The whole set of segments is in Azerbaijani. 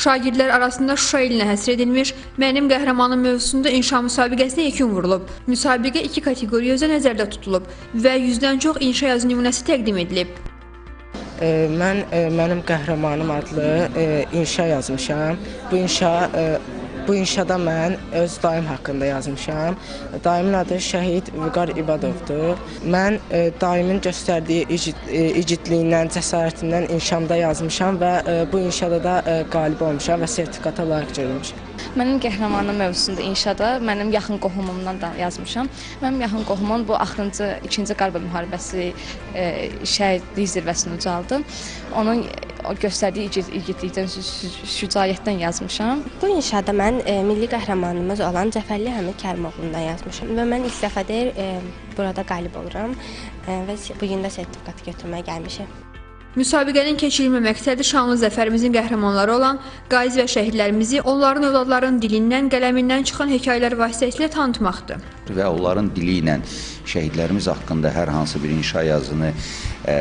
Şagirdlər arasında Şuşa ilinə həsr edilmiş Mənim qəhrəmanım mövzusunda inşa müsabiqəsinə yekun vurulub. Müsabiqə iki kateqoriya üzrə nəzərdə tutulub və 100-dən çox inşa yazı nümunəsi təqdim edilib. Mən mənim qəhrəmanım adlı inşa yazmışam. Bu inşa bu inşada mən öz dayım haqqında yazmışam. Dayımın adı Şəhid Vüqar İbadovdur. Mən e, dayımın göstərdiyi igid, e, igidliyindən, cəsarətindən inşamda yazmışam və e, bu inşada da qalib olmuşam və sertifikata layiq görülmüşəm. Mənim qəhrəmanım mövzusunda inşada mənim yaxın qohumumdan da yazmışam. Mənim yaxın qohumum bu axırıncı 2-ci Qarabağ müharibəsi e, şəhidlik zirvəsini ucaldı. Onun o göstərdiyi igid, igidlikdən, şü- şücaətdən yazmışam. Bu inşada mən e, milli qəhrəmanımız olan Cəfərli Həmid Kərimoğlu'ndan yazmışam və mən ilk dəfədir e, burada qalib oluram e, və bu gün də sertifikat götürməyə gəlmişəm. Müsabiqənin keçirilmə məqsədi şanlı zəfərimizin qəhrəmanları olan qazi və şəhidlərimizi onların övladlarının dilindən, qələmindən çıxan hekayələr vasitəsilə tanıtmaqdır. və onların dili ilə şəhidlərimiz haqqında hər hansı bir inşa yazını e,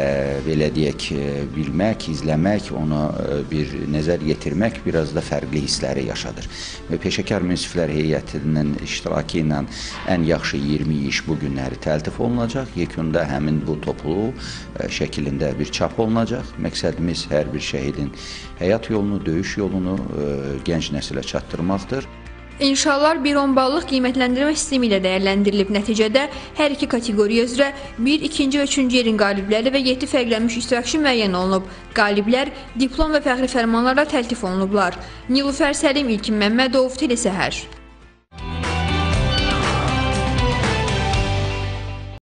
belə deyək, e, bilmək, izləmək, ona e, bir nəzər yetirmək biraz da fərqli hissləri yaşadır. Və peşəkar münsiflər heyətinin iştirakı ilə ən yaxşı 20 iş bu günləri təltif olunacaq. Yekunda həmin bu toplu şəklində bir çap olunacaq. Məqsədimiz hər bir şəhidin həyat yolunu, döyüş yolunu e, gənc nəsilə çatdırmaqdır. İnşalar 1-10 ballıq qiymətləndirmə sistemi ilə dəyərləndirilib. Nəticədə hər iki kateqoriya üzrə 1, 2-ci və 3-cü yerin qalibləri və 7 fərqlənmiş iştirakçı müəyyən olunub. Qaliblər diplom və fəxri fərmanlarla təltif olunublar. Nilufər Səlim, İlkin Məmmədov, Telesəhər.